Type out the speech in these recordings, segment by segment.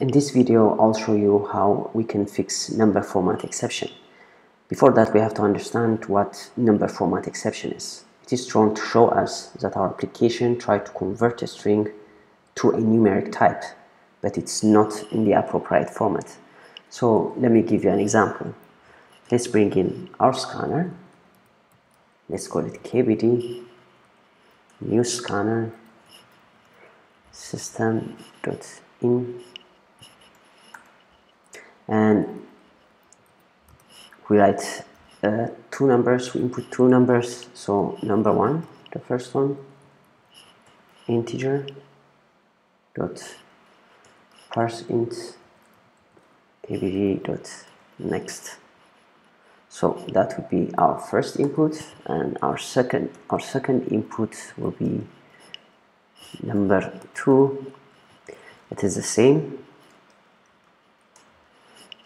In this video, I'll show you how we can fix number format exception. Before that, we have to understand what number format exception is. It is trying to show us that our application tried to convert a string to a numeric type, but it's not in the appropriate format. So let me give you an example. Let's bring in our scanner. Let's call it KBD, new scanner, system.in and we write uh, two numbers, we input two numbers, so number one, the first one, integer dot parse int kbd dot next. So that would be our first input, and our second our second input will be number two. It is the same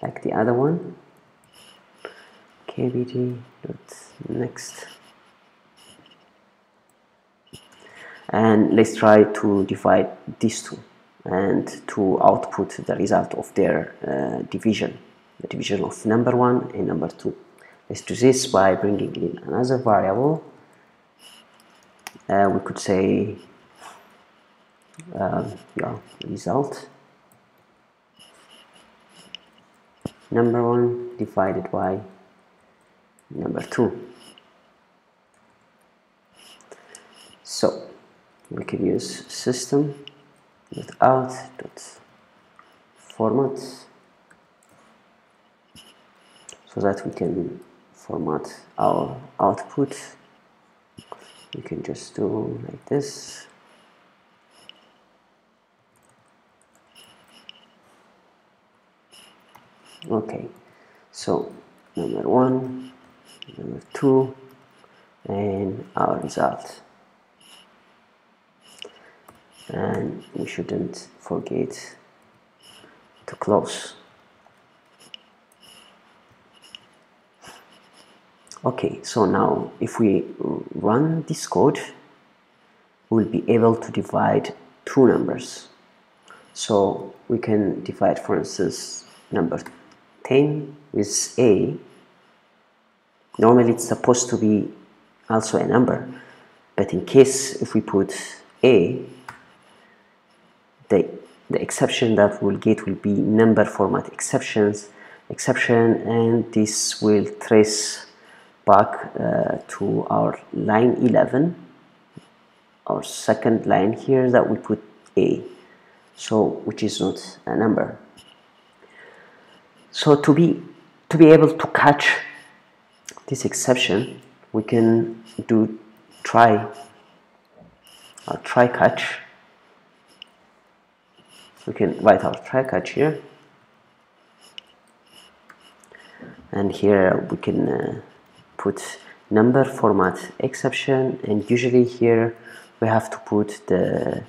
like the other one? Kbd next? And let's try to divide these two and to output the result of their uh, division the division of number one and number two. Let's do this by bringing in another variable. Uh, we could say uh, yeah result number 1 divided by number 2 so we can use system without dot format. So that we can format our output. We can just do like this okay so number one number two and our result. And we shouldn't forget to close. Okay so now if we run this code we'll be able to divide two numbers. So we can divide for instance number 10 with a normally it's supposed to be also a number but in case if we put a the the exception that we'll get will be number format exceptions exception and this will trace back uh, to our line 11 our second line here that we put a so which is not a number so to be to be able to catch this exception, we can do try or try catch. We can write our try catch here, and here we can uh, put number format exception, and usually here we have to put the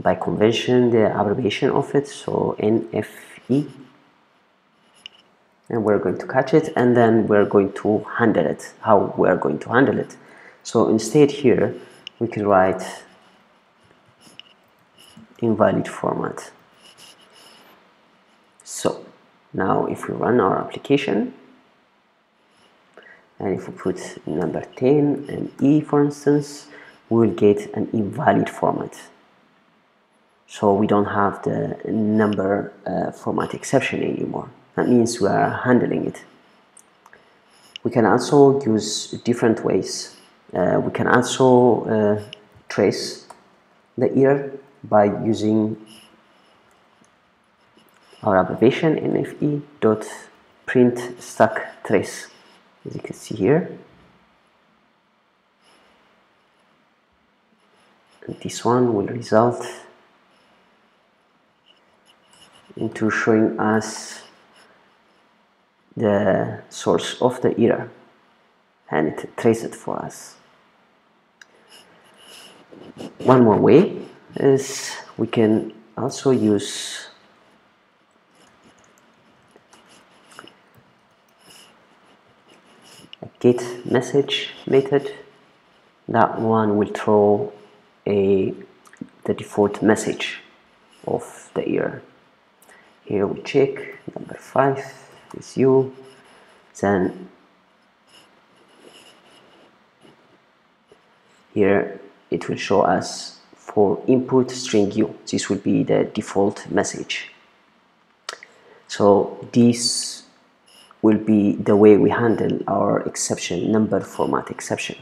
by convention the abbreviation of it, so NFE and we're going to catch it and then we're going to handle it how we're going to handle it. So instead here we can write invalid format. So now if we run our application and if we put number 10 and E for instance we will get an invalid format. So we don't have the number uh, format exception anymore that means we are handling it. We can also use different ways. Uh, we can also uh, trace the error by using our abbreviation nfe dot print stack trace as you can see here and this one will result into showing us the source of the error and it traces it for us. One more way is we can also use a get message method. That one will throw a the default message of the error here we check number 5 this u then here it will show us for input string u. This will be the default message. So this will be the way we handle our exception number format exception.